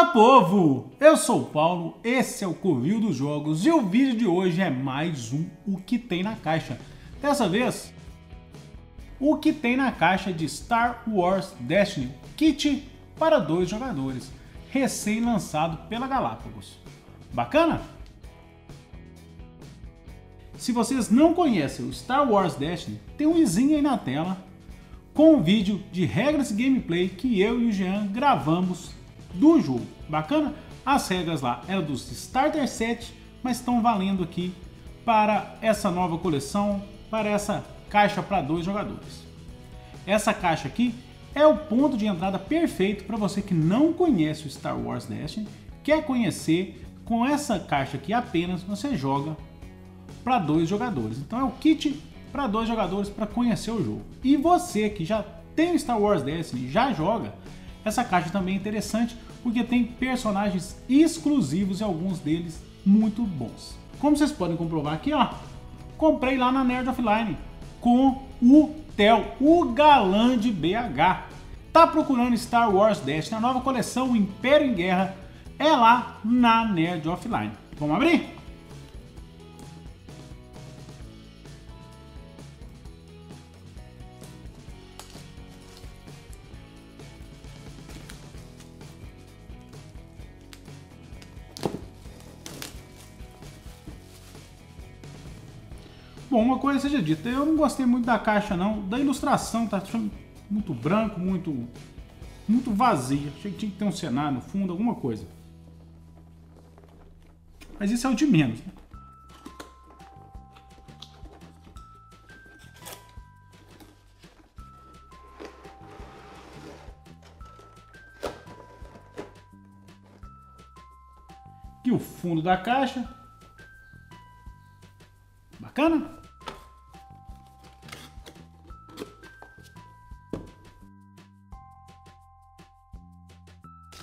Fala povo! Eu sou o Paulo, esse é o Covil dos Jogos e o vídeo de hoje é mais um O que tem na caixa. Dessa vez, o que tem na caixa de Star Wars Destiny Kit para dois jogadores, recém-lançado pela Galápagos. Bacana? Se vocês não conhecem o Star Wars Destiny, tem um izinho aí na tela com um vídeo de regras e gameplay que eu e o Jean gravamos do jogo. Bacana? As regras lá eram dos Starter Set, mas estão valendo aqui para essa nova coleção, para essa caixa para dois jogadores. Essa caixa aqui é o ponto de entrada perfeito para você que não conhece o Star Wars Destiny, quer conhecer, com essa caixa aqui apenas você joga para dois jogadores. Então é o kit para dois jogadores para conhecer o jogo. E você que já tem Star Wars Destiny, já joga, essa caixa também é interessante porque tem personagens exclusivos e alguns deles muito bons. Como vocês podem comprovar aqui, ó, comprei lá na Nerd Offline com o Theo, o galã de BH. Tá procurando Star Wars Destiny, a nova coleção Império em Guerra é lá na Nerd Offline. Vamos abrir? Bom, uma coisa seja dita, eu não gostei muito da caixa não, da ilustração tá muito branco, muito muito vazia. Achei que tinha que ter um cenário no fundo, alguma coisa. Mas isso é o de menos. Né? Aqui o fundo da caixa. Bacana?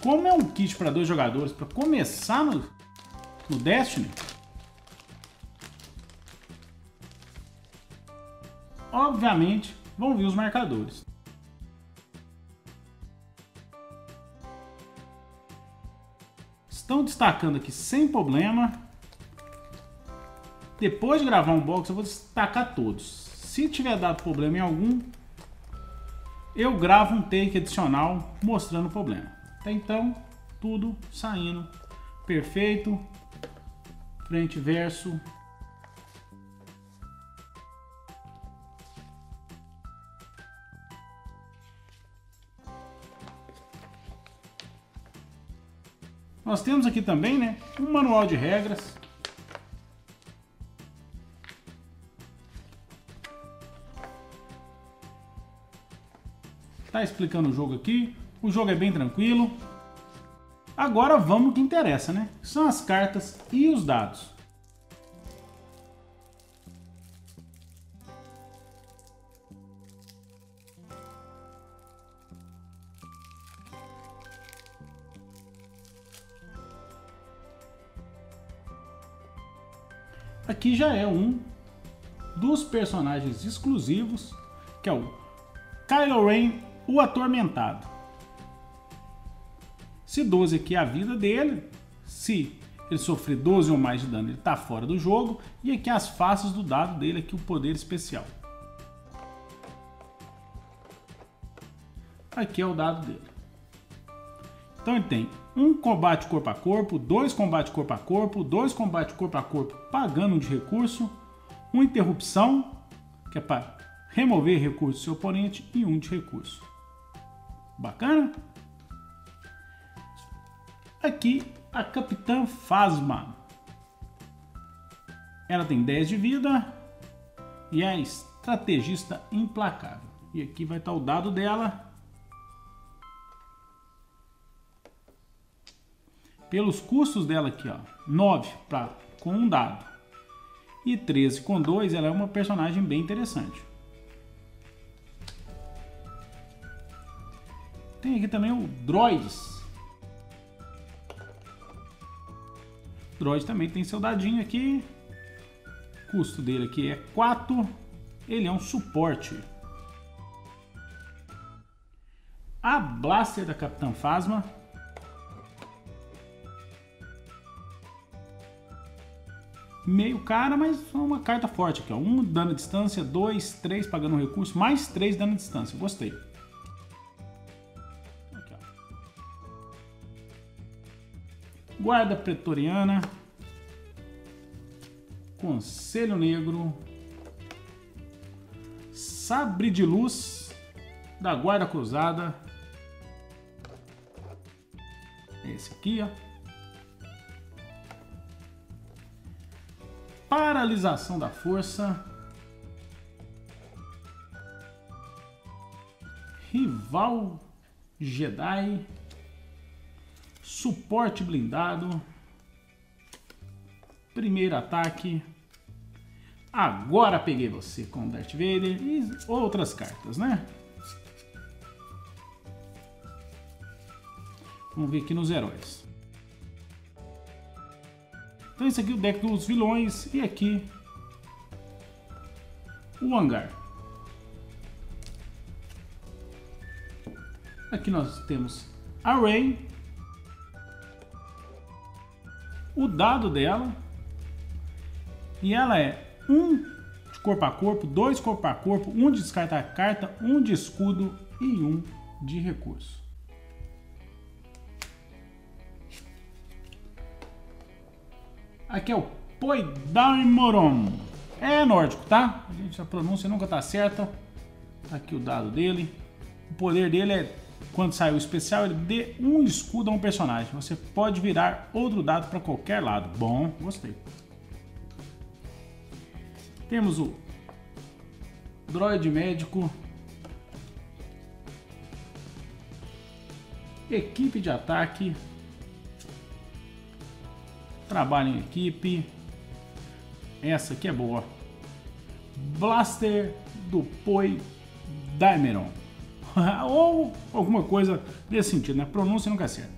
Como é um kit para dois jogadores, para começar no, no Destiny, obviamente vão vir os marcadores. Estão destacando aqui sem problema. Depois de gravar um box, eu vou destacar todos. Se tiver dado problema em algum, eu gravo um take adicional mostrando o problema. Até então, tudo saindo perfeito, frente verso. Nós temos aqui também, né, um manual de regras. Tá explicando o jogo aqui. O jogo é bem tranquilo. Agora vamos ao que interessa, né? São as cartas e os dados. Aqui já é um dos personagens exclusivos, que é o Kylo Ren, o Atormentado. Se 12 aqui é a vida dele, se ele sofrer 12 ou mais de dano, ele está fora do jogo. E aqui as faces do dado dele, aqui o poder especial. Aqui é o dado dele. Então ele tem um combate corpo a corpo, dois combate corpo a corpo, dois combate corpo a corpo pagando de recurso, uma interrupção, que é para remover recurso do seu oponente, e um de recurso. Bacana? Aqui, a Capitã Phasma. Ela tem 10 de vida e é estrategista implacável. E aqui vai estar o dado dela. Pelos custos dela aqui, ó, 9 pra, com um dado e 13 com 2, ela é uma personagem bem interessante. Tem aqui também o Droids, Droid também tem seu dadinho aqui. O custo dele aqui é 4. Ele é um suporte. A Blaster da Capitã Phasma. Meio cara, mas é uma carta forte aqui. Ó. Um dano à distância, dois, três pagando um recurso, mais 3 dano à distância. Gostei. Guarda Pretoriana. Conselho Negro. Sabre de Luz da Guarda Cruzada. Esse aqui, ó. Paralisação da força. Rival Jedi. Suporte blindado. Primeiro ataque. Agora peguei você com Darth Vader e outras cartas, né? Vamos ver aqui nos heróis. Então esse aqui é o deck dos vilões e aqui o hangar. Aqui nós temos a Rey, o dado dela e ela é um de corpo a corpo, dois corpo a corpo, um de descartar carta, um de escudo e um de recurso. Aqui é o Poidaimoron. É nórdico, tá? A, gente, a pronúncia nunca tá certa. Tá aqui o dado dele. O poder dele é, quando sai o especial, ele dê um escudo a um personagem. Você pode virar outro dado para qualquer lado. Bom, gostei. Temos o droid médico. Equipe de ataque trabalho em equipe. Essa aqui é boa. Blaster do Poi Dameron. Ou alguma coisa desse sentido, né? Pronúncia nunca é certa.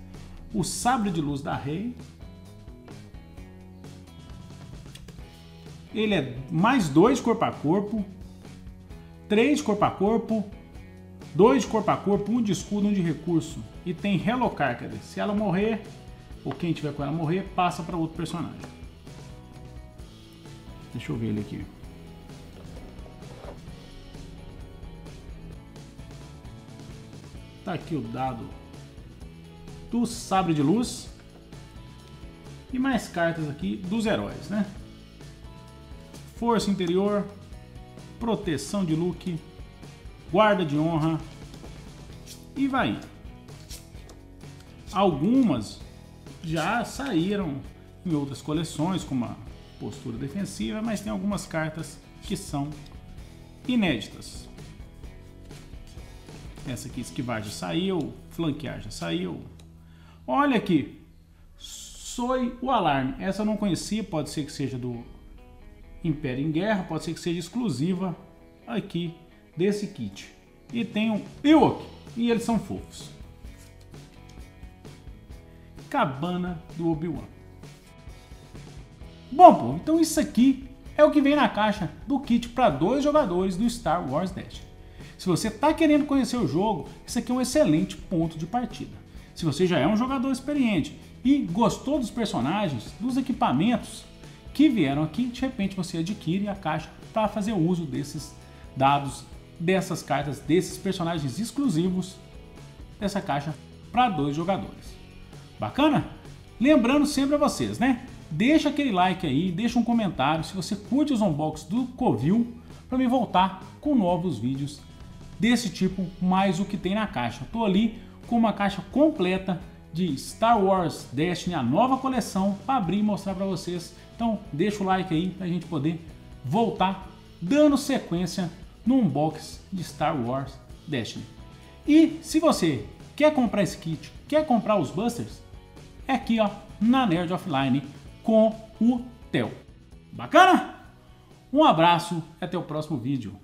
O sabre de luz da Rei. Ele é mais dois corpo a corpo, três corpo a corpo, dois corpo a corpo, um de escudo, um de recurso. E tem relocar, quer dizer, se ela morrer, ou quem tiver com ela morrer, passa para outro personagem. Deixa eu ver ele aqui. Tá aqui o dado do Sabre de Luz. E mais cartas aqui dos heróis, né? Força Interior, Proteção de Luke, Guarda de Honra e vai. Algumas já saíram em outras coleções com uma postura defensiva, mas tem algumas cartas que são inéditas. Essa aqui, esquivar já saiu, flanquear já saiu. Olha aqui, Soy o Alarme. Essa eu não conhecia, pode ser que seja do Império em Guerra, pode ser que seja exclusiva aqui desse kit. E tem um Ewok, e eles são fofos. Cabana do Obi-Wan. Bom, pô, então isso aqui é o que vem na caixa do kit para dois jogadores do Star Wars Dash. Se você está querendo conhecer o jogo, esse aqui é um excelente ponto de partida. Se você já é um jogador experiente e gostou dos personagens, dos equipamentos que vieram aqui, de repente você adquire a caixa para fazer uso desses dados, dessas cartas, desses personagens exclusivos dessa caixa para dois jogadores. Bacana? Lembrando sempre a vocês, né? Deixa aquele like aí, deixa um comentário se você curte os unboxings do Covil para me voltar com novos vídeos desse tipo, mais o que tem na caixa. Estou ali com uma caixa completa de Star Wars Destiny, a nova coleção, para abrir e mostrar para vocês. Então deixa o like aí para a gente poder voltar dando sequência no unboxing de Star Wars Destiny. E se você quer comprar esse kit, quer comprar os busters, é aqui ó, na Nerd Offline com o Theo. Bacana? Um abraço e até o próximo vídeo.